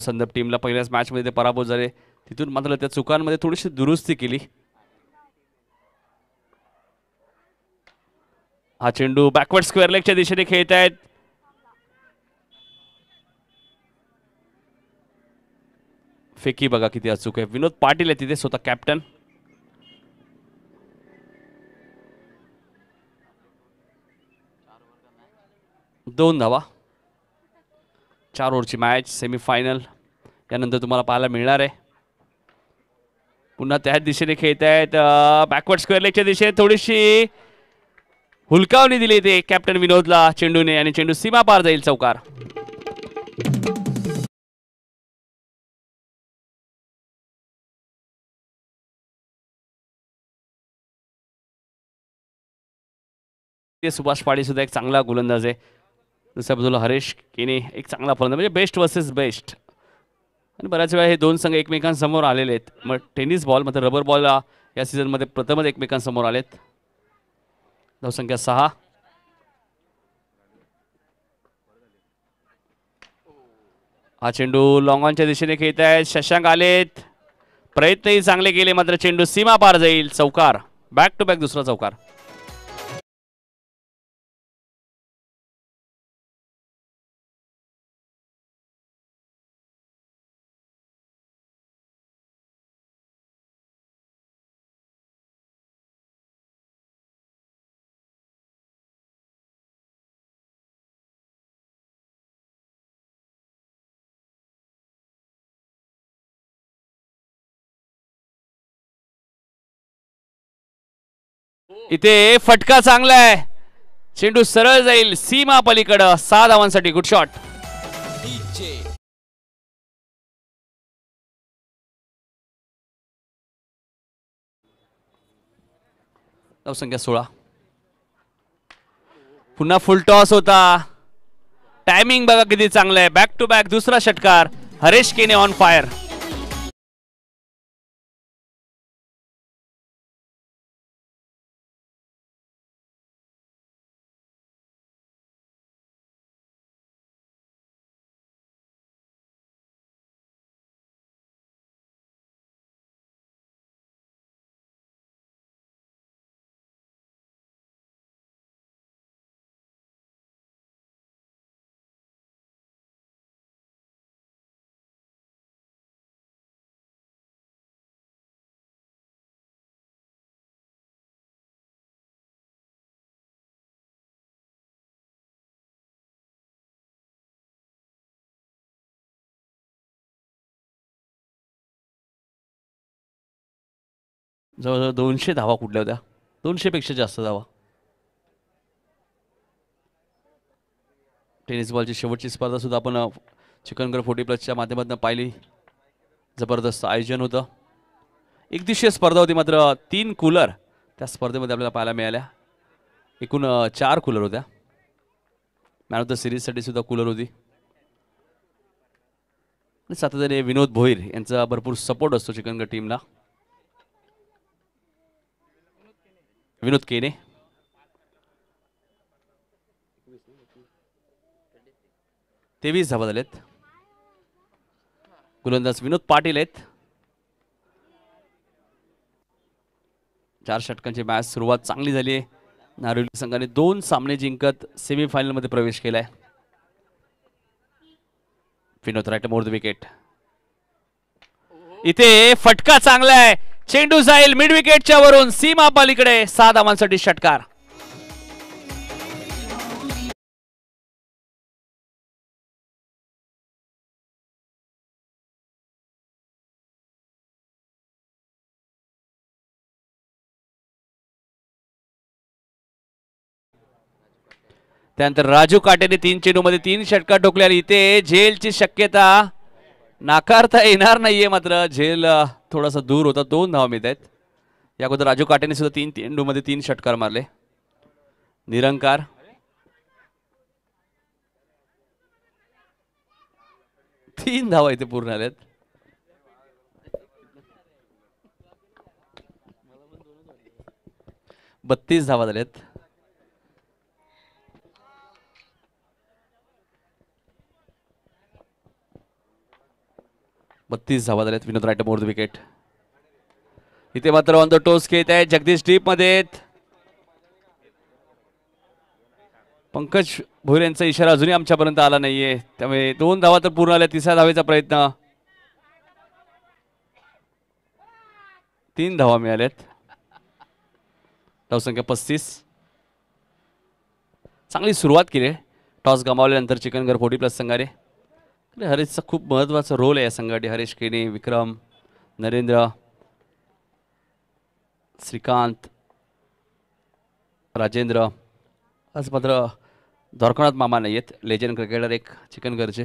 संदप टीमला पहिल्याच मॅचमध्ये ते पराभव झाले. तिथून मात्र त्या चुकांमध्ये थोडीशी दुरुस्ती केली. हा चेंडू बॅकवर्ड स्क्वेअर लेगच्या दिशेने खेळत आहेत. फेकी बघा किती अचूक आहे. विनोद पाटील आहे तिथे स्वतः कॅप्टन दोन धावा. चार ओव्हरची मॅच सेमीफायनल यानंतर तुम्हाला पाहायला मिळणार आहे. पुन्हा त्याच दिशेने खेळत आहेत बॅकवर्ड स्क्वेअर लेगच्या दिशेने थोडीशी हुलकावणी दिली ते कॅप्टन विनोदला चेंडूने आणि चेंडू सीमा पार जाईल चौकार. सुभाष पाडी सुद्धा एक चांगला गोलंदाज आहे. दुसऱ्या बाजूला हरेश केने एक चांगला फलंदाज म्हणजे बेस्ट वर्सेस बेस्ट आणि बऱ्याच वेळा हे दोन संघ एकमेकांसमोर आलेले आहेत. मग टेनिस बॉल मात्र रबर बॉल या सीझनमध्ये प्रथमच एकमेकांसमोर आलेत. धावसंख्या सहा. हा चेंडू लॉंगॉनच्या दिशेने खेळत आहेत. शशांक आलेत. प्रयत्नही चांगले केले मात्र चेंडू सीमा पार जाईल. चौकार. बॅक टू बॅक दुसरा चौकार. इथे फटका चांगला आहे. चेंडू सरळ जाईल सीमा पलीकडं सहा धावांसाठी गुड शॉट संख्या सोळा. पुन्हा फुल टॉस होता. टायमिंग बघा किती चांगलं आहे. बॅक टू बॅक दुसरा षटकार. हरेश केने ऑन फायर जवळजवळ दोनशे धावा कुठल्या होत्या? दोनशेपेक्षा जास्त धावा. टेनिस बॉलची शेवटची स्पर्धा सुद्धा आपण चिकनगड फोर्टी प्लसच्या माध्यमातून पाहिली. जबरदस्त आयोजन होतं. एकदिवशीय स्पर्धा होती मात्र तीन कूलर त्या स्पर्धेमध्ये आपल्याला पाहायला मिळाल्या. एकूण चार कूलर होत्या. मॅन ऑफ द सिरीजसाठी सुद्धा कूलर होती. आणि सातत्याने विनोद भोईर यांचा भरपूर सपोर्ट असतो चिकनगड टीमला विनोद केने तेवीस धावा झालेत गोलंदाज विनोद पाटील आहेत चार षटकांची मॅच सुरुवात चांगली झाली आहे. नारिवली संघाने दोन सामने जिंकत सेमीफायनलमध्ये प्रवेश केलाय. Vinod right more the wicket इथे फटका चांगला आहे. चेंडू जाईल मिड विकेटच्या वरून सीमा पालीकडे सहा धावांसाठी षटकार. त्यानंतर राजू काटेने तीन चेंडूमध्ये तीन षटकार ठोकले आणि इथे झेलची शक्यता नाकारता येणार नाहीये मात्र झेल थोडासा दूर होता. दोन धावा मिळत आहेत या अगोदर राजू काटेने सुद्धा तीन चेंडूमध्ये तीन षटकार मारले. निरंकार. तीन धावा इथे पूर्ण आल्यात बत्तीस धावा झाल्यात बत्तीस धावा झाल्यात. Vinod right more the wicket इथे मात्र ऑन द टोस खेळत आहे. जगदीश डीपमध्ये आहेत. पंकज भोईर यांचा इशारा अजूनही आमच्यापर्यंत आला नाहीये. त्यामुळे दोन धावा तर पूर्ण आल्या. तिसऱ्या धावेचा प्रयत्न. तीन धावा मिळाल्यात. धावसंख्या पस्तीस. चांगली सुरुवात केली आहे. टॉस गमावल्यानंतर चिकनगर फोर्टी प्लस संघाने. हरीशचा खूप महत्त्वाचा रोल आहे या संघासाठी. हरीश केने विक्रम नरेंद्र श्रीकांत राजेंद्र. आज मात्र द्वारकानाथ मामा नाही आहेत. लेजंड क्रिकेटर एक चिकनगरचे.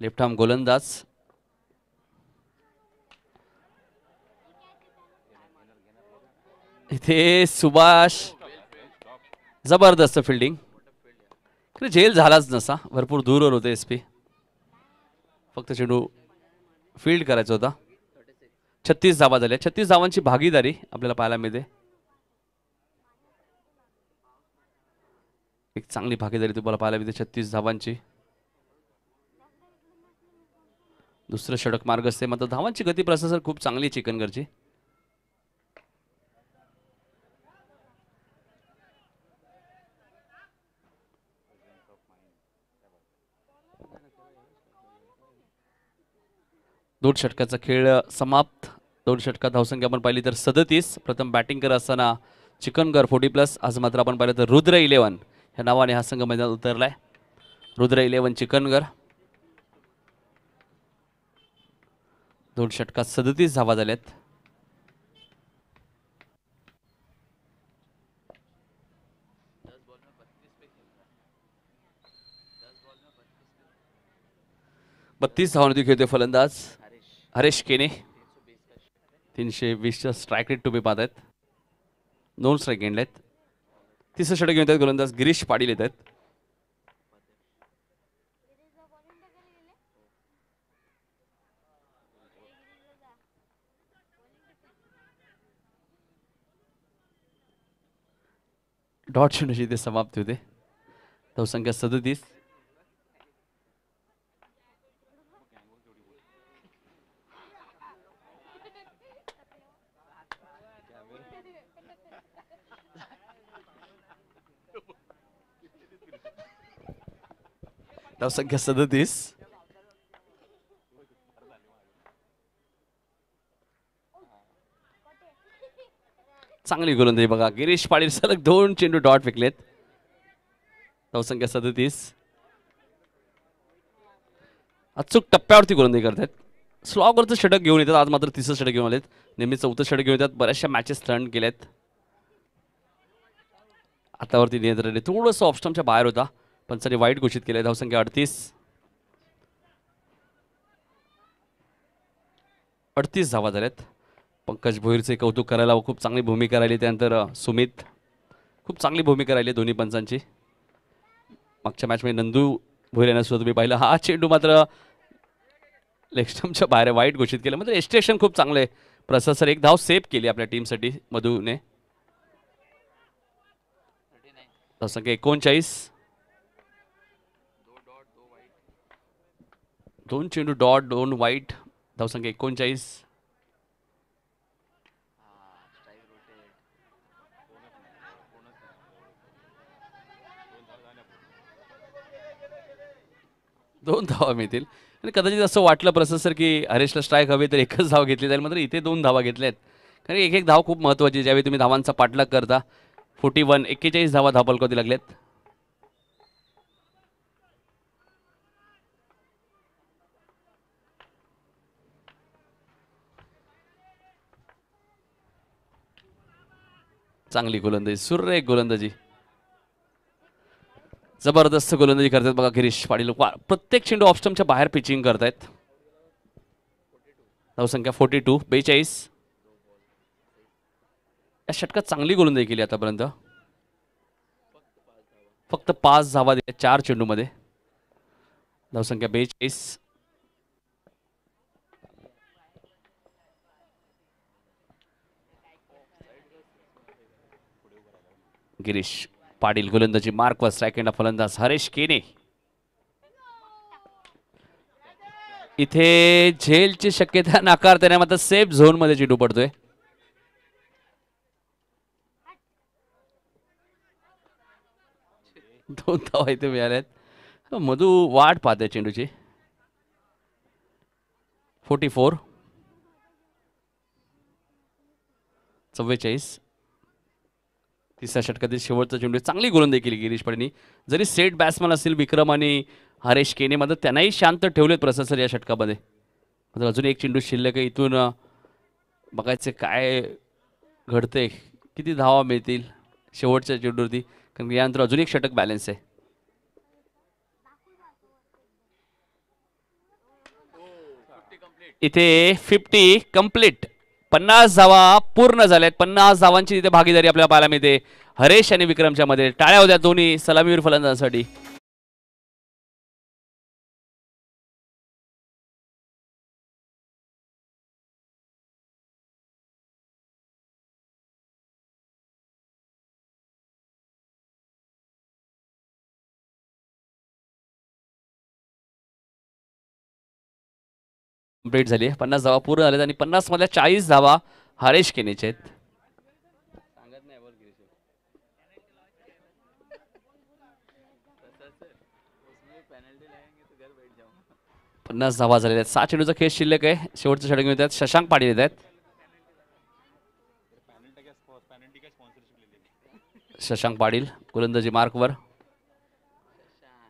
लेफ्ट आर्म गोलंदाज. इथे सुभाष. जबरदस्त फिल्डिंग जेल झालाच नसा. भरपूर दूरवर होते एस पी फक्त चेंडू फील्ड करायचा होता. छत्तीस धावा झाल्या. छत्तीस धावांची भागीदारी आपल्याला पाहायला मिळते. एक चांगली भागीदारी तुम्हाला पाहायला मिळते. छत्तीस धावांची. दुसरं षडक मार्ग असते मात्र धावांची गती प्रशासन खूप चांगली आहे चिकनगरची. दोन षटकाचा खेळ समाप्त. दोन षटकात धावसंख्या आपण पाहिली तर सदतीस. प्रथम बॅटिंग करत असताना चिकनगर फोर्टी प्लस आज मात्र आपण पाहिलं तर रुद्र इलेवन ह्या नावाने हा संघ मैदानात उतरलाय. रुद्र इलेवन चिकनगर दोन षटकात सदतीस धावा झाल्यात. बत्तीस धावांवरती खेळतोय फलंदाज. हरेश केने तीनशे वीसच्या स्ट्राईक रेट तुम्ही पाहत आहेत दोन स्ट्राईक गेंडले आहेत तिसरं षटक घेऊन येतात गोलंदाज गिरीश पाटील येत आहेत डॉट शून्यशी ते समाप्त होते. धावसंख्या सदतीस. धावसंख्या सदतीस चांगली गोलंदाजी बघा गिरीश पाटील सलग दोन चेंडू डॉट फेकलेत धावसंख्या सदतीस अचूक टप्प्यावरती गोलंदाजी करतात स्लॉगवरचं षटक घेऊन येतात आज मात्र तिसरं षटक घेऊन आलेत नेहमी चौथं षटक घेऊन येतात बऱ्याचशा मॅचेस रन केल्यात आतावरती नियंत्रण थोडंसं ऑप्शनच्या बाहेर होता पण वाईट घोषित केलं धावसंख्या अडतीस. अडतीस धावा झाल्यात. पंकज भोईरचे कौतुक करायला खूप चांगली भूमिका राहिली. त्यानंतर सुमित. खूप चांगली भूमिका राहिली दोन्ही पंचांची. मागच्या मॅचमध्ये नंदू भोईर यांना सुद्धा तुम्ही पाहिलं. हा चेंडू मात्र लेक्स्टमच्या बाहेर वाईट घोषित केलं. मात्र एस्टेशन खूप चांगलं आहे प्रसाद सर एक धाव सेव्ह केली आपल्या टीमसाठी मधूने. धावसंख्या एकोणचाळीस. दोन चेंडू डॉट दोन वाईट धावसंख्या एकोणचाळीस दोन धावा मिळतील. आणि कदाचित असं वाटलं प्रसाद की हरेशला स्ट्राईक हवे तर एकच धाव घेतली जाईल मात्र इथे दोन धावा घेतल्या आहेत कारण एक एक धाव खूप महत्त्वाची ज्यावेळी तुम्ही धावांचा पाठलाग करता फोर्टी वन एक्केचाळीस धावा धावपलकवती लागल्यात. चांगली गोलंदाजी सुरेख गोलंदाजी. जबरदस्त गोलंदाजी करतात बघा गिरीश पाटील. प्रत्येक चेंडू ऑप्स्टमच्या बाहेर पिचिंग करतायत. धावसंख्या फोर्टी टू बेचाळीस. या षटकात चांगली गोलंदाजी केली आतापर्यंत. फक्त पाच धावा दिल्या चार चेंडूमध्ये. धावसंख्या बेचाळीस. गिरीश पाटील गोलंदाजी मार्क व सेकंड फलंदाज हरेश केने. इथे झेलची शक्यता नाकारताना मात्र सेफ झोनमध्ये चेंडू पडतोय. दोन धावा इथे मिळाल्यात. मधू वाट पाहते चेंडूची. फोर्टी फोर चव्वेचाळीस. तिसऱ्या षटकातील शेवटचा चेंडू चांगली गोलंदाजी केली गिरीश पडणी जरी सेट बॅट्समन असतील विक्रम आणि हरेश केने मात्र त्यांनाही शांत ठेवलेत प्रशासर या षटकामध्ये. मात्र अजून एक चेंडू शिल्लक आहे. इथून बघायचं काय घडतंय. किती धावा मिळतील शेवटच्या चेंडूवरती. कारण की यानंतर अजून एक षटक बॅलन्स आहे. इथे फिफ्टी कंप्लीट पन्नास धावा पूर्ण झाल्यात. पन्नास धावांची तिथे भागीदारी आपल्याला पाहायला मिळते. हरेश आणि विक्रमच्या मध्ये टाळ्या होत्या दोन्ही. सलामीवीर फलंदाजांसाठी. कंप्लीट झाली आहे. पन्नास धावा पूर्ण झाल्यात आणि पन्नास मधल्या चाळीस धावा हरेश केनेचे आहेत. पन्नास धावा झालेल्या आहेत. सात चेंडूचा खेळ शिल्लक आहे. शेवटचं षटक येत आहेत शशांक पाटील येत आहेत. शशांक पाटील गोलंदाजी मार्कवर.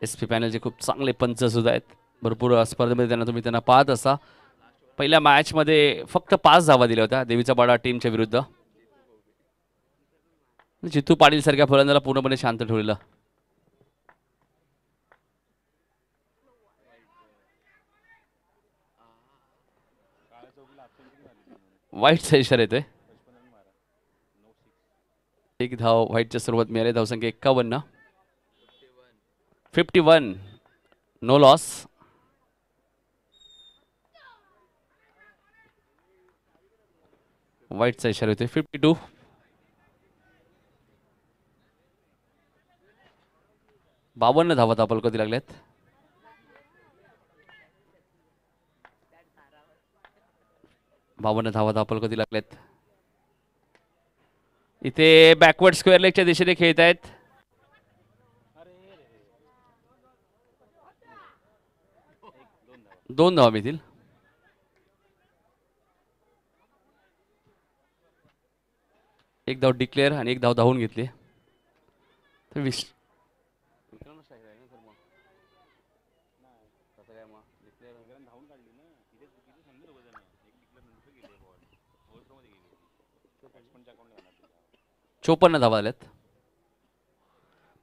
एस पी पॅनलचे खूप चांगले पंच सुद्धा आहेत. भरपूर स्पर्धेमध्ये त्यांना तुम्ही त्यांना पाहत असा पहिल्या मॅचमध्ये फक्त पाच धावा दिल्या होत्या देवीचा बाडा टीमच्या विरुद्ध. जितू पाटील सारख्या फलंदाला पूर्णपणे शांत ठेवलेलं. वाईटचा इशारा येतोय. एक धाव व्हाईटच्या सुरुवात मिळाली धावसंख्या एक्कावन्न फिफ्टी वन नो लॉस वाईटचा इशारा येतोय फिफ्टी टू बावन्न धावा धापल कधी लागल्यात बावन्न धावा धापल कधी लागल्यात इथे बॅकवर्ड स्क्वेअर लेगच्या दिशेने खेळत आहेत. दोन धावा मिळतील. एक धाव डिक्लेअर आणि एक धाव धावून घेतली. तर विश चोपन्न धावा आल्यात.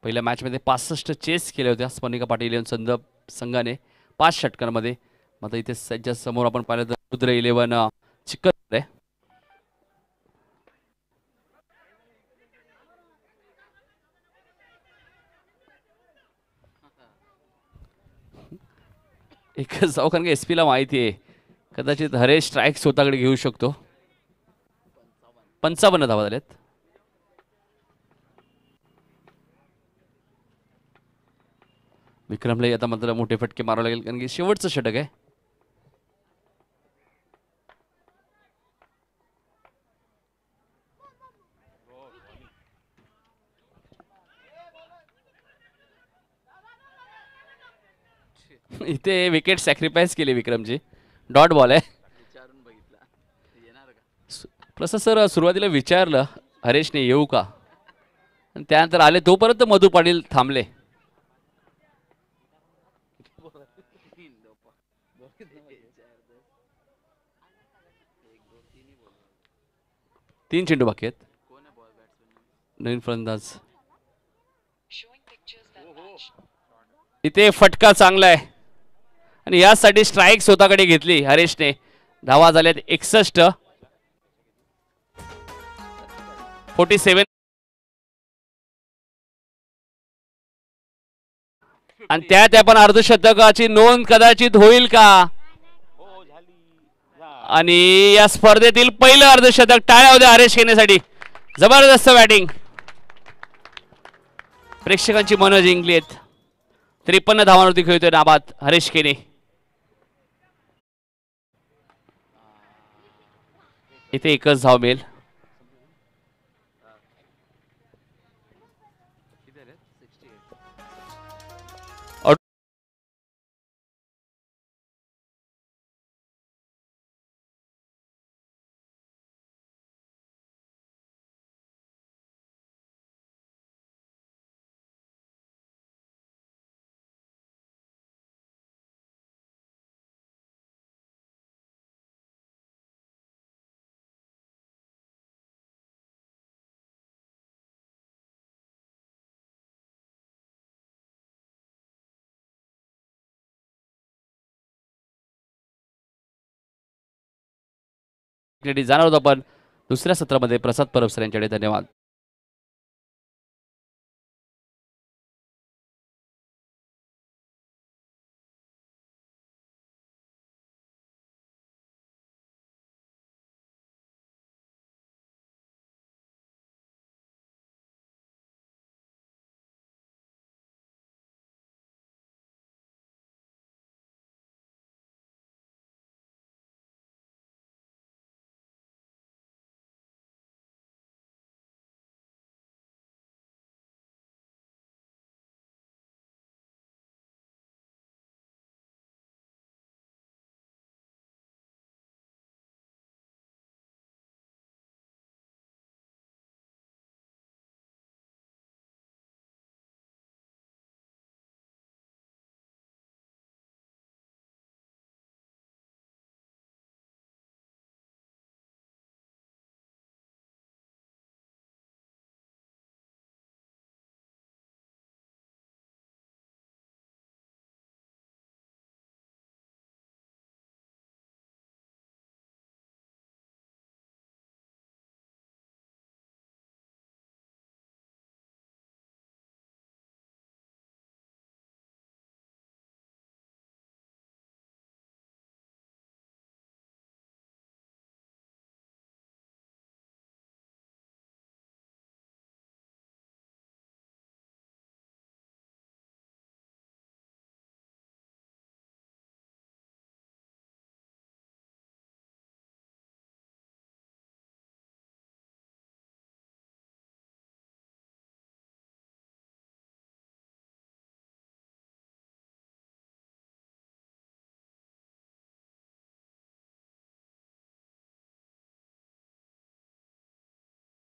पहिल्या मॅचमध्ये पासष्ट चेस केल्या होत्या स्पर्निका पाटील इलेव्हन संघ संघाने. पाच षटकांमध्ये. मात्र इथे त्यांच्यासमोर आपण पाहिलं तर रुद्र इलेव्हन चिकन आहे एकच जाऊ कारण की एस पीला माहिती आहे. कदाचित हरेश स्ट्राईक स्वतःकडे घेऊ शकतो. पंचावन्न धावा झाल्यात. विक्रमला आता मात्र मोठे फटके मारावे लागेल कारण की शेवटचं षटक आहे. इथे विकेट सॅक्रिफाईस केली विक्रमची डॉट बॉल आहे. प्रसाद सर सुरुवातीला विचारलं हरेशने येऊ का? आणि त्यानंतर आले तोपर्यंत मधु पाटील थांबले. तीन चेंडू बाकी आहेत. नवीन फलंदाज. इथे फटका चांगला आहे. आणि यासाठी स्ट्राईक स्वतःकडे घेतली हरेशने. धावा झाल्यात एकसष्ट. फोर्टी सेवन आणि त्यात आपण अर्धशतकाची नोंद कदाचित होईल का? आणि या स्पर्धेतील पहिलं अर्धशतक टाळ्या होत्या हरेश घेण्यासाठी जबरदस्त बॅटिंग प्रेक्षकांची मनं जिंकली आहेत त्रेपन्न धावांवरती खेळतोय नाबाद हरेश केने इथे एकच धाव मिळेल. जाणार होतो आपण दुसऱ्या सत्रामध्ये प्रसाद परब सर यांच्याकडे धन्यवाद.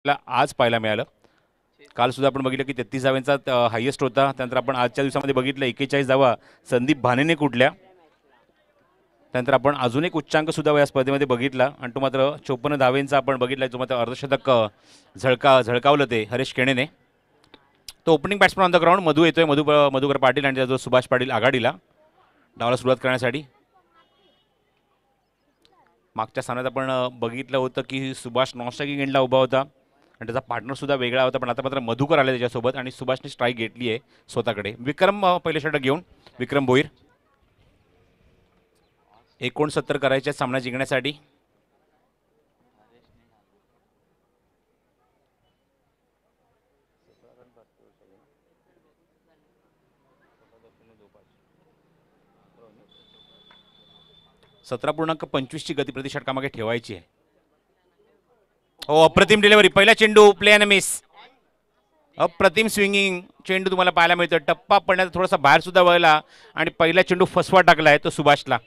ला आज पाहायला मिळालं. काल सुद्धा आपण बघितलं की तेहतीस धाव्यांचा हायेस्ट होता. त्यानंतर आपण आजच्या दिवसामध्ये बघितलं एकेचाळीस धावा संदीप भानेने कुठल्या? त्यानंतर आपण अजून एक उच्चांक सुद्धा या स्पर्धेमध्ये बघितला. आणि तो मात्र चोपन्न धावेंचा आपण बघितला जो मात्र अर्धशतक झळका झळकावलं ते हरेश केणेने तो opening batsman on the ground Madhu येतोय. मधु मधुकर पाटील आणि त्याचा सुभाष पाटील आघाडीला. डावाला सुरुवात करण्यासाठी. मागच्या सामन्यात आपण बघितलं होतं की सुभाष नॉस्टॅगिंग एंडला उभा होता. आणि त्याचा पार्टनरसुद्धा वेगळा होता पण आता मात्र मधुकर आले त्याच्यासोबत आणि सुभाषने स्ट्राईक घेतली आहे स्वतःकडे. विक्रम पहिले षटक घेऊन. विक्रम भोईर एकोणसत्तर करायच्या सामना जिंकण्यासाठी. सतरा पूर्णांक पंचवीसची गती प्रतिषटकामागे ठेवायची आहे. हो अप्रतिम डिलेवरी पहिला चेंडू प्ले अँड मिस अप्रतिम स्विंगिंग चेंडू तुम्हाला पाहायला मिळतो टप्पा पडण्याचा थोडासा बाहेर सुद्धा वळला आणि पहिला चेंडू फसवा टाकला आहे तो सुभाषला.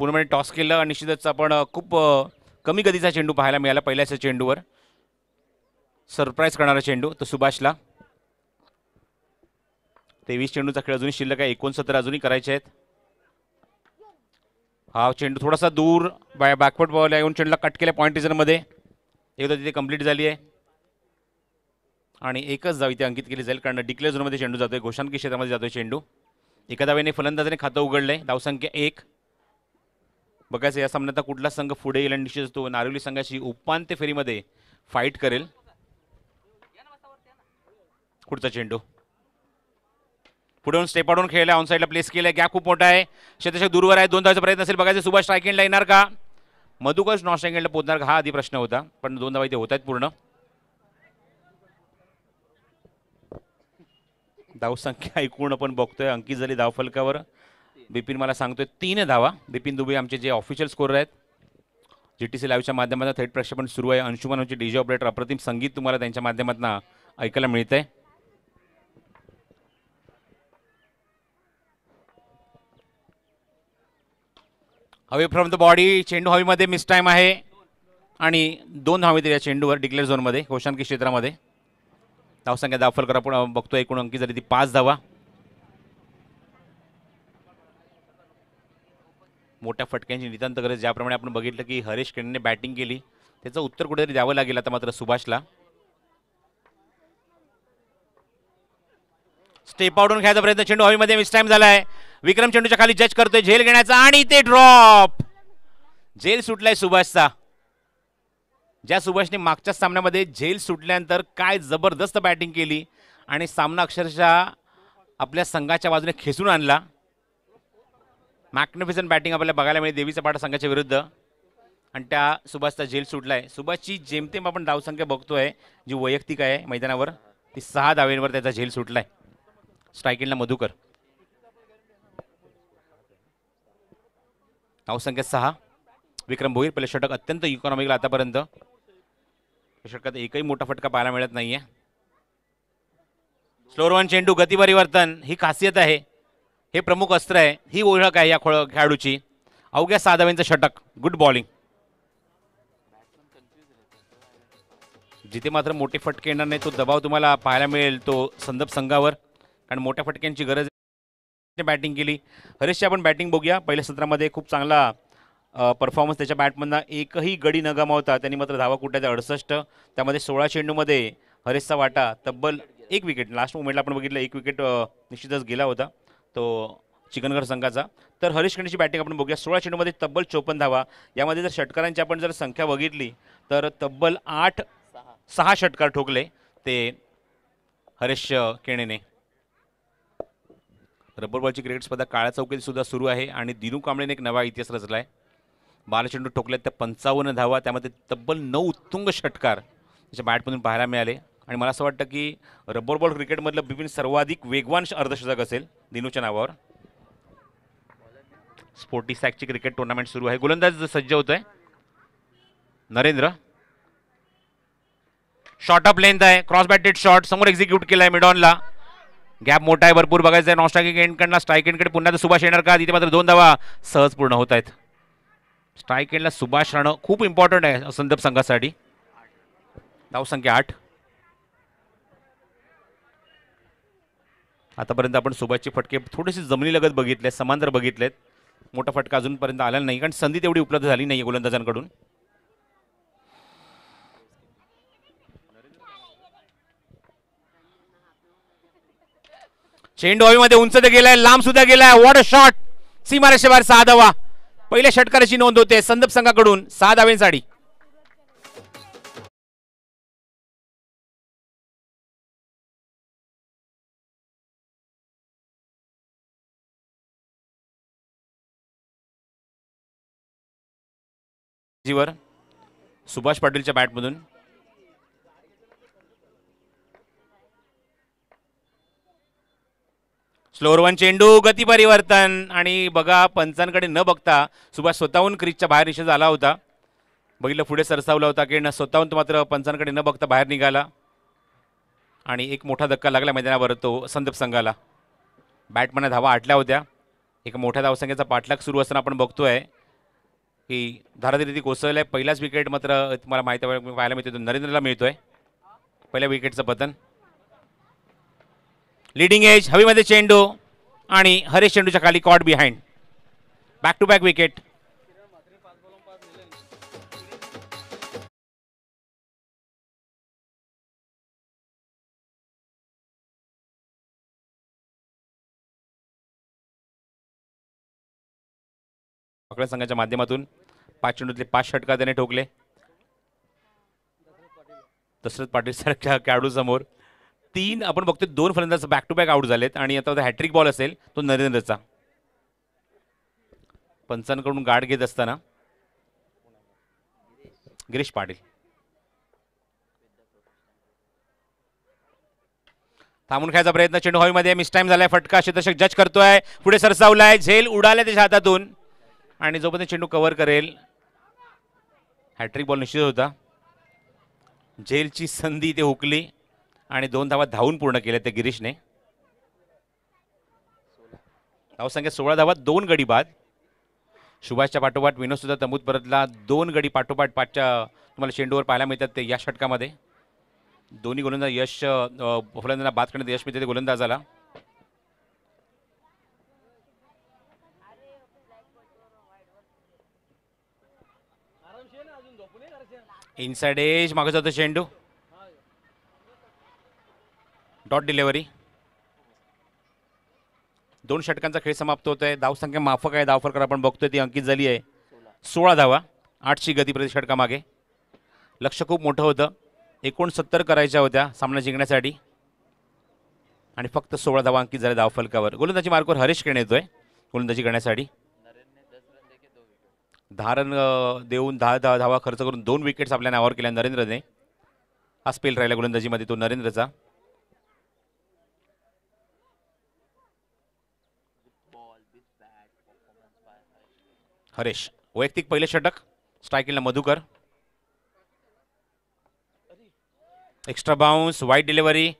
पूर्णपणे टॉस केलं आणि निश्चितच आपण खूप कमी गतीचा चेंडू पाहायला मिळाला पहिल्याच चेंडूवर. सरप्राईज करणारा चेंडू तो सुभाषला. तेवीस चेंडूचा खेळ अजूनही शिल्लक आहे. एकोणसत्तर अजूनही करायचे आहेत. हा चेंडू थोडासा दूर बाय बॅकवर्ड बॉलला येऊन चेंडूला कट केल्या पॉईंट रिझनमध्ये एकदा तिथे कंप्लीट झाली आहे. आणि एकच धाव इथे अंकित केली जाईल कारण डिक्लेअर झोनमध्ये चेंडू जातोय. घोषांकी क्षेत्रामध्ये जातोय चेंडू. एका धावेने फलंदाजाने खातं उघडलंय. धावसंख्या एक. बघायचं या सामन्यात कुठला संघ पुढे येईल आणि निश्चित तो नारिवली संघाशी उपांत्य फेरीमध्ये फाईट करेल. कुठचा चेंडू. पुढून स्टेप आडून खेळला ऑन साईडला प्लेस केलं गॅप खूप मोठा आहे. शतशक दूरवर आहे. दोन धावाचा प्रयत्न असेल. बघायचं सुभाष स्ट्रायकिंगला येणार का? मधुकश नॉन स्ट्रायकिंगला पोहोचणार का? हा आधी प्रश्न होता. पण दोन धावा इथे होत आहेत पूर्ण. धावसंख्या ऐकून आपण बघतोय. अंकित झाली धावफलकावर. बिपिन मला सांगतोय तीन धावा. बिपिन दुबे आमचे जे ऑफिशियल स्कोर आहेत. जी टी सी लाईव्हच्या माध्यमातून थेट प्रक्षेपण सुरू आहे. अंशुमनची डीजे ऑपरेटर अप्रतिम संगीत तुम्हाला त्यांच्या माध्यमातून ऐकायला मिळतंय. हवे फ्रॉम द बॉडी चेंडू हवेमध्ये मिस टाईम आहे. आणि दोन हवे दिल्या चेंडूवर डिक्लेअर झोनमध्ये होशांकी क्षेत्रामध्ये. धावसंख्या दाफलकर आपण बघतोय एकूण अंकी जरी ती पाच धावा. मोठ्या फटक्यांची नितांत गरज ज्याप्रमाणे आपण बघितलं की हरीश केणीने बॅटिंग केली. त्याचं उत्तर कुठेतरी द्यावं लागेल आता मात्र सुभाषला. स्टेप आउटून घ्यायचा प्रयत्न चेंडू हवेमध्ये मिस टाईम झाला आहे विक्रम चेंडूच्या खाली जज करतोय. झेल घेण्याचा आणि ते ड्रॉप. झेल सुटलाय सुभाषचा. ज्या सुभाषने मागच्या सामन्यामध्ये झेल सुटल्यानंतर काय जबरदस्त बॅटिंग केली आणि सामना अक्षरशः आपल्या संघाच्या बाजूने खेचून आणला. मॅग्निफिसंट बॅटिंग आपल्याला बघायला मिळेल देवीचा पाठा संघाच्या विरुद्ध. आणि त्या सुभाषचा झेल सुटलाय. सुभाषची जेमतेम आपण धावसंख्या बघतोय जी वैयक्तिक आहे मैदानावर ती सहा धावेंवर त्याचा झेल सुटलाय. स्ट्रायकिंगला मधुकर. धावसंख्या सहा. विक्रम भोईर पहिले षटक अत्यंत इकॉनॉमिकल आतापर्यंत. षटकात एकही मोठा फटका पाहायला मिळत नाहीये. स्लोर वन चेंडू गती परिवर्तन ही खासियत आहे. हे प्रमुख अस्त्र आहे. ही ओळख आहे या खोळ खेळाडूची. अवघ्या सहा षटक. गुड बॉलिंग जिथे मात्र मोठे फटके येणार नाही तो दबाव तुम्हाला पाहायला मिळेल तो संदप संघावर. कारण मोठ्या फटक्यांची गरज बॅटिंग केली. हरेशची आपण बॅटिंग बघूया. पहिल्या सत्रामध्ये खूप चांगला परफॉर्मन्स त्याच्या बॅटमधनं एकही गडी न गमावता त्यांनी मात्र धावा कुठ्याचा अडसष्ट. त्यामध्ये सोळा चेंडूमध्ये हरेशचा वाटा तब्बल एक विकेट लास्ट मोमेंटला आपण बघितलं एक विकेट निश्चितच गेला होता. तो चिकनगर संघाचा. तर हरीश खंडीची बॅटिंग आपण बघूया. सोळा चेंडूमध्ये तब्बल चोपन्न धावा. यामध्ये जर षटकारांची आपण जर संख्या बघितली तर तब्बल आठ सहा षटकार ठोकले ते हरेश केणेने. रबर बॉलची क्रिकेट स्पर्धा काळ्या चौकीत सुद्धा सुरू आहे आणि दिनू कांबळेने एक नवा इतिहास रचला आहे बालचेंडू ठोकल्यात त्या पंचावन्न धावा त्यामध्ये तब्बल नऊ उत्तुंग षटकार त्याच्या बॅटमधून पाहायला मिळाले. आणि मला असं वाटतं की रबर बॉल क्रिकेटमधलं बिपिन सर्वाधिक वेगवान अर्धशतक असेल दिनूच्या नावावर. स्पोर्टी सॅकची क्रिकेट टुर्नामेंट सुरू आहे. गोलंदाज सज्ज होत आहे नरेंद्र. शॉर्ट अप लेंथ आहे. क्रॉस बॅटेड शॉट समोर एक्झिक्यूट केलाय मिडॉनला. गॅप मोठा आहे भरपूर बघायचं आहे. नॉन स्ट्रायकिंग एंडकडनं स्ट्राईक एंडकडे पुन्हा तर सुभाष येणार का? तिथे मात्र दोन धावा सहज पूर्ण होत आहेत. स्ट्राईक एंडला सुभाष राहणं खूप इम्पॉर्टंट आहे संदर्भ संघासाठी. धावसंख्या आठ. आतापर्यंत आपण सुभाषचे फटके थोडेसे जमिनीलगत बघितले समांतर बघितलेत. मोठा फटका अजूनपर्यंत आलेला नाही कारण संधी तेवढी उपलब्ध झाली नाही गोलंदाजांकडून. चेंडू हवेमध्ये उंच तर गेलाय लांब सुद्धा गेलाय. वॉट अ शॉट सीमारेषे बाहेर सहा धावा पहिल्या षटकाराची नोंद होते संदप संघाकडून सहा धावेंसाठी जीवर सुभाष पाटीलच्या बॅटमधून स्लोअर वन चेंडू गती परिवर्तन. आणि बघा पंचांकडे न बघता सुभाष स्वतःहून क्रीजच्या बाहेर निषेध आला होता. बघितलं पुढे सरसावला होता की न स्वतःहून तो मात्र पंचांकडे न बघता बाहेर निघाला. आणि एक मोठा धक्का लागला मैदानावर तो संदीप संघाला. बॅटमॅन धावा आटल्या होत्या. एक मोठ्या धावसंख्येचा पाठलाग सुरू असताना आपण बघतोय की धाराधिरी कोसळलं आहे पहिलाच विकेट मात्र तुम्हाला माहिती पाहायला मिळतो नरेंद्रला मिळतोय. पहिल्या विकेटचं पतन. लिडिंग एज हवेमध्ये चेंडू आणि हरेश चेंडूच्या खाली caught behind back to back wicket आपल्या संघाच्या माध्यमातून पाच चेंडूतले पाच षटका त्याने ठोकले. दशरथ पाटील सारख्या खेळाडू समोर तीन आपण बघतोय दोन फलंदाज बॅक टू बॅक आउट झालेत आणि आता हॅट्रिक बॉल असेल तो नरेंद्रचा. पंचांकडून गाठ घेत असताना गिरीश पाटील. थांबून खायचा प्रयत्न चेंडू हॉवीमध्ये मिस टाइम झालाय फटका क्षेत्रशक जज करतोय. पुढे सरसावलाय झेल उडालाय त्याच्या हातातून. आणि जोपर्यंत चेंडू कव्हर करेल हॅट्रिक बॉल निश्चित होता. झेलची संधी ते हुकली. आणि दोन धावा धावून पूर्ण केले ते गिरीशने. धावसंख्या सोळा धावा दोन गडी बाद. सुभाषच्या पाठोपाठ विनोद सुद्धा तंबूत परतला. दोन गडी पाठोपाठ पाचच्या तुम्हाला चेंडूवर पाहायला मिळतात ते या षटकामध्ये. दोन्ही गोलंदाज यश फलंदाजांना बाद करण्यात यश मिळते ते गोलंदाजाला. इनसाइड एज मागे जातो चेंडू डॉट डिलेवरी. दोन षटकांचा खेळ समाप्त होत आहे धावसंख्या माफक आहे. धावफरकर आपण बघतोय. ती अंकित झाली आहे. सोळा धावा. आठची गती प्रति षटकामागे लक्ष खूप मोठं होतं. एकोणसत्तर करायच्या होत्या सामना जिंकण्यासाठी. आणि फक्त सोळा धावा अंकित झाल्या धावफलकावर. गोलंदाजी मार्कवर हरेश खेळ येतोय. गोलंदाजी करण्यासाठी. धारण देऊन दहा दहा धावा खर्च करून दोन विकेट्स आपल्या नावावर केल्या नरेंद्रने. हा स्पेल राहिला गोलंदाजीमध्ये तो नरेंद्रचा. हरेश वैयक्तिक पहिले षटक? स्ट्रायकिंगला Madhukar. Extra bounce wide delivery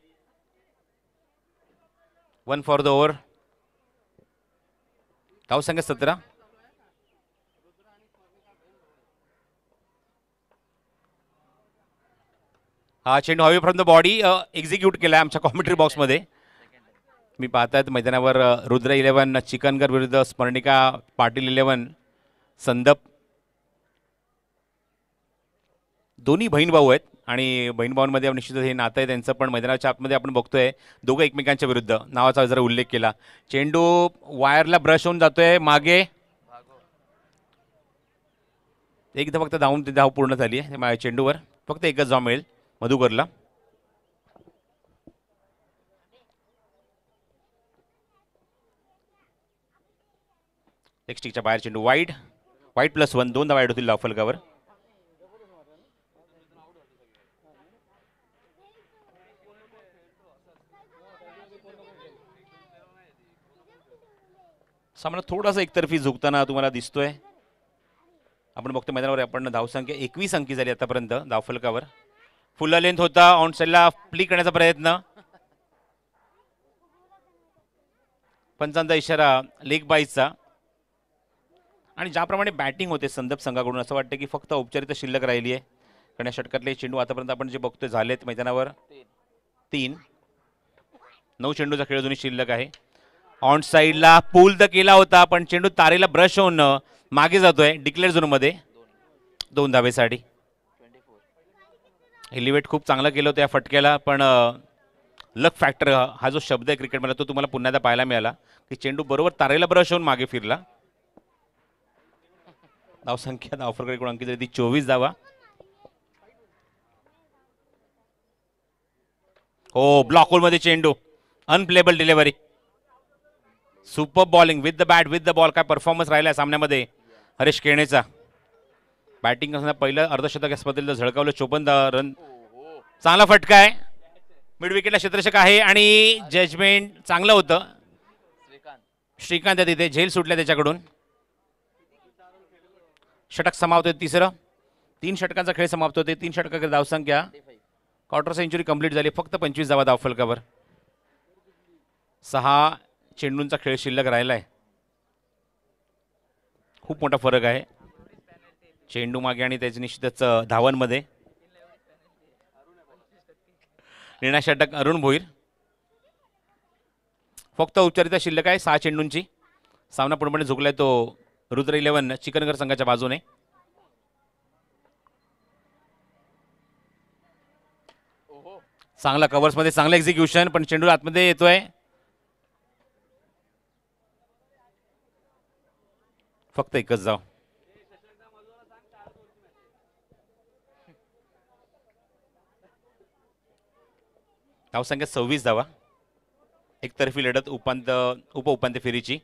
one for the over धावसंख्या सतरा. हा चेंडू हवे फ्रॉम द बॉडी एक्झिक्यूट केला आमच्या कॉमेंट्री बॉक्समध्ये मी पाहतायत मैदानावर रुद्र इलेवन चिकनगर विरुद्ध स्मरणिका पाटील इलेवन संदप. दोन्ही बहीण भाऊ आहेत आणि बहीण भाऊंमध्ये निश्चितच हे नातं आहे त्यांचं पण मैदानाच्या आतमध्ये आपण बघतोय दोघं एकमेकांच्या विरुद्ध. नावाचा जरा उल्लेख केला. चेंडू वायरला ब्रश होऊन जातोय मागे. एकदा फक्त धावून धाव पूर्ण झाली आहे मा- चेंडूवर. फक्त एकच धाव मिळेल मधुकरला. एक स्टिकच्या बाहेर चेंडू वाईड वाईट प्लस वन दोनदा वाईड होतील फलकावर सामना थोडासा एकतर्फी झुकताना तुम्हाला दिसतोय. आपण बघतो मैदानावर आपण धावसंख्या एकवीस अंकी झाली आतापर्यंत धावफलकावर फुल्ला लेंथ होता ऑन साईडला प्ली करण्याचा प्रयत्न. पंचांचा इशारा लेग बाईजचा आणि ज्याप्रमाणे बॅटिंग होते संदप संघाकडून असं वाटतं की फक्त औपचारिक शिल्लक राहिली आहे. कारण या षटकातले चेंडू आतापर्यंत आपण जे बघतोय झालेत मैदानावर तीन. नऊ चेंडूचा खेळ अजूनही शिल्लक आहे. ऑन साईडला पूल तर केला होता पण चेंडू तारेला ब्रश होऊन मागे जातोय डिक्लेअर झोनमध्ये दोन धावेसाठी. एलिवेट खूप चांगलं केलं होतं या फटक्याला पण लक फॅक्टर हा जो शब्द आहे क्रिकेटमध्ये तो तुम्हाला पुन्हा एकदा पाहायला मिळाला की चेंडू बरोबर तारेला ब्रश होऊन मागे फिरला. धावसंख्या धावफरकडे अंकित झाली ती चोवीस धावा हो ब्लॉक होलमध्ये चेंडू. Unplayable delivery super bowling with the bat with the ball काय परफॉर्मन्स राहिला सामन्यामध्ये? हरेश केणेचा बॅटिंग असताना पहिलं अर्धशतक या स्पर्धेला झळकावलं चोपन्न रन चांगला फटका आहे. मिड विकेटला क्षेत्रशक आहे आणि जजमेंट चांगलं होतं. श्रीकांत. आहे तिथे झेल सुटल्या त्याच्याकडून. षटक समाप्त होते तिसरं. तीन षटकांचा खेळ समाप्त होते. तीन षटकाकडे धावसंख्या क्वार्टर सेंचुरी कंप्लीट झाली. फक्त पंचवीस धावा धावफलकावर सहा चेंडूंचा खेळ शिल्लक राहिला आहे खूप मोठा फरक आहे. चेंडू मागे आणि त्याचे निश्चितच धावांमध्ये. निर्णय षटक अरुण भोईर. फक्त औपचारिकता शिल्लक आहे. सहा चेंडूंची. सामना पूर्णपणे झुकलाय तो रुद्र इलेव्हन चिकनगर संघाच्या बाजूने. चांगला कव्हर्समध्ये चांगलं एक्झिक्युशन पण चेंडू आतमध्ये येतोय. फक्त एकच जाव. धावसंख्या सव्वीस धावा. एकतर्फी लढत उपांत्य उप उपांत्य फेरीची.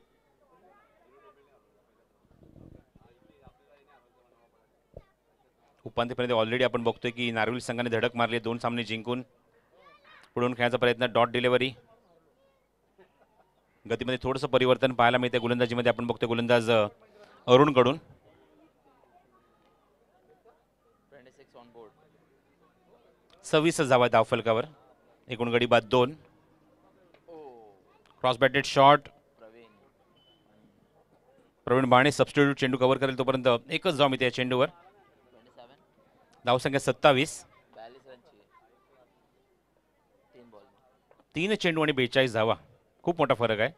उपांत्यपर्यंत ऑलरेडी आपण बघतोय की नारविल संघाने धडक मारली दोन सामने जिंकून. पुढून खेळण्याचा प्रयत्न डॉट डिलेवरी गतीमध्ये थोडंसं परिवर्तन पाहायला मिळते गोलंदाजीमध्ये आपण बघतोय गोलंदाज अरुणकडून. सव्वीस धावा धाव फलकावर एकूण गडी बाद दोन. क्रॉस बॅटेड शॉट प्रवीण बाणे सबस्टिट्यूट चेंडू कव्हर करेल तोपर्यंत. एकच धाव मिळते या चेंडूवर. धावसंख्या सत्तावीस. तीन चेंडू आणि बेचाळीस धावा. खूप मोठा फरक आहे.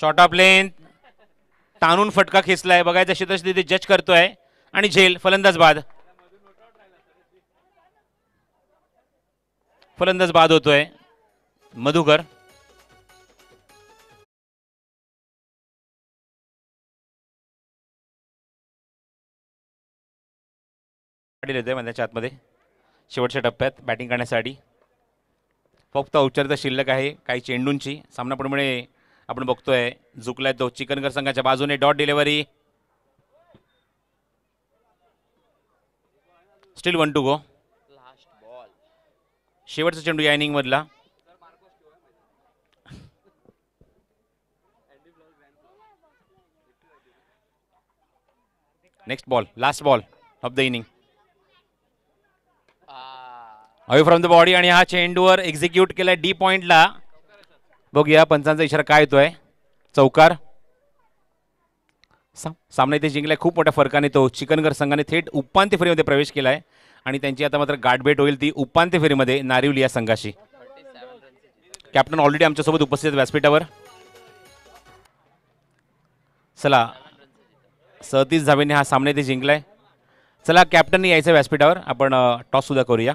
शॉर्ट ऑफ लेंथ ताणून फटका खेचलाय. बघायचं क्षेत्र तिथे जज करतोय. आणि झेल फलंदाज बाद फलंदाज बाद होतोय. मधुकर. पाटील येतोय मैदानाच्या आतमध्ये शेवटच्या टप्प्यात बॅटिंग करण्यासाठी. फक्त औपचारिकता शिल्लक आहे काही चेंडूंची. सामनाप्रमाणे आपण बघतोय झुकलाय तो चिकनगर संघाच्या बाजूने. Dot delivery still one to go शेवटचा चेंडू या इनिंग मधला. Next ball last ball of the inning away from the body आणि हा चेंडूवर एक्झिक्यूट केलाय डी पॉइंटला बघूया पंचांचा इशारा काय येतोय? चौकार. सा- सामना इथे जिंकलाय खूप मोठ्या फरकाने तो चिकनगर संघाने थेट उपांत्य फेरीमध्ये प्रवेश केलाय. आणि त्यांची आता मात्र गाठभेट होईल ती उपांत्य फेरीमध्ये नारिवली या संघाशी. कॅप्टन ऑलरेडी आमच्यासोबत उपस्थित आहेत व्यासपीठावर. चला सतीश झावेने हा सामना इथे जिंकलाय. चला कॅप्टननी यायचं व्यासपीठावर. आपण टॉस सुद्धा करूया.